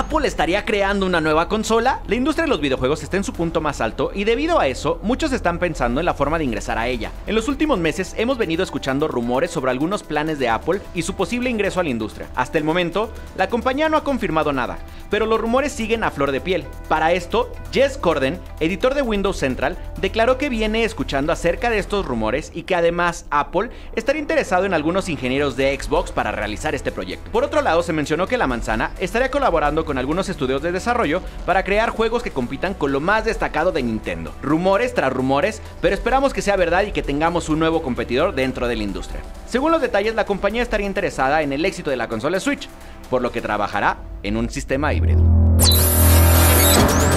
¿Apple estaría creando una nueva consola? La industria de los videojuegos está en su punto más alto y debido a eso, muchos están pensando en la forma de ingresar a ella. En los últimos meses hemos venido escuchando rumores sobre algunos planes de Apple y su posible ingreso a la industria. Hasta el momento, la compañía no ha confirmado nada, pero los rumores siguen a flor de piel. Para esto, Jess Corden, editor de Windows Central, declaró que viene escuchando acerca de estos rumores y que además Apple estaría interesado en algunos ingenieros de Xbox para realizar este proyecto. Por otro lado, se mencionó que la manzana estaría colaborando con algunos estudios de desarrollo para crear juegos que compitan con lo más destacado de Nintendo. Rumores tras rumores, pero esperamos que sea verdad y que tengamos un nuevo competidor dentro de la industria. Según los detalles, la compañía estaría interesada en el éxito de la consola Switch, por lo que trabajará en un sistema híbrido.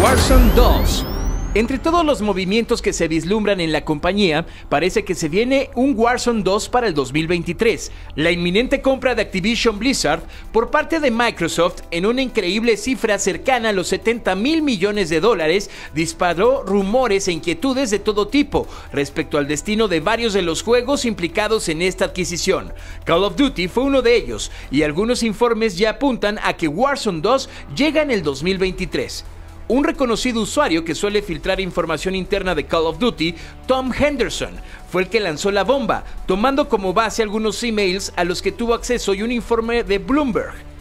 Warzone 2 entre todos los movimientos que se vislumbran en la compañía, parece que se viene un Warzone 2 para el 2023. La inminente compra de Activision Blizzard por parte de Microsoft en una increíble cifra cercana a los 70 mil millones de dólares disparó rumores e inquietudes de todo tipo respecto al destino de varios de los juegos implicados en esta adquisición. Call of Duty fue uno de ellos y algunos informes ya apuntan a que Warzone 2 llega en el 2023. Un reconocido usuario que suele filtrar información interna de Call of Duty, Tom Henderson, fue el que lanzó la bomba, tomando como base algunos emails a los que tuvo acceso y un informe de Bloomberg.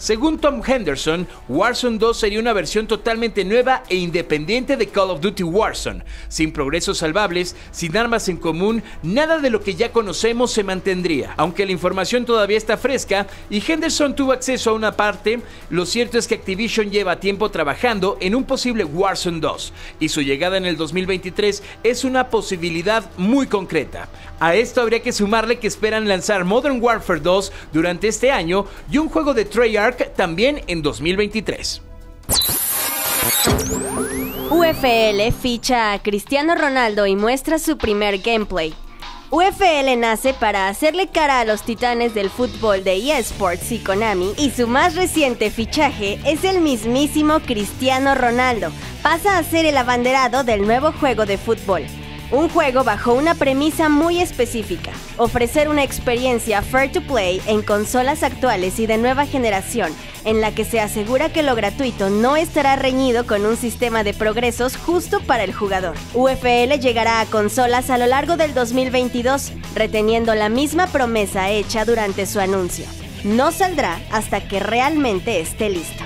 Según Tom Henderson, Warzone 2 sería una versión totalmente nueva e independiente de Call of Duty Warzone, sin progresos salvables, sin armas en común, nada de lo que ya conocemos se mantendría. Aunque la información todavía está fresca y Henderson tuvo acceso a una parte, lo cierto es que Activision lleva tiempo trabajando en un posible Warzone 2 y su llegada en el 2023 es una posibilidad muy concreta. A esto habría que sumarle que esperan lanzar Modern Warfare 2 durante este año y un juego de Treyarch también en 2023. UFL ficha a Cristiano Ronaldo y muestra su primer gameplay. UFL nace para hacerle cara a los titanes del fútbol de eSports y Konami y su más reciente fichaje es el mismísimo Cristiano Ronaldo. Pasa a ser el abanderado del nuevo juego de fútbol. Un juego bajo una premisa muy específica, ofrecer una experiencia fair to play en consolas actuales y de nueva generación, en la que se asegura que lo gratuito no estará reñido con un sistema de progresos justo para el jugador. UFL llegará a consolas a lo largo del 2022, reteniendo la misma promesa hecha durante su anuncio. No saldrá hasta que realmente esté listo.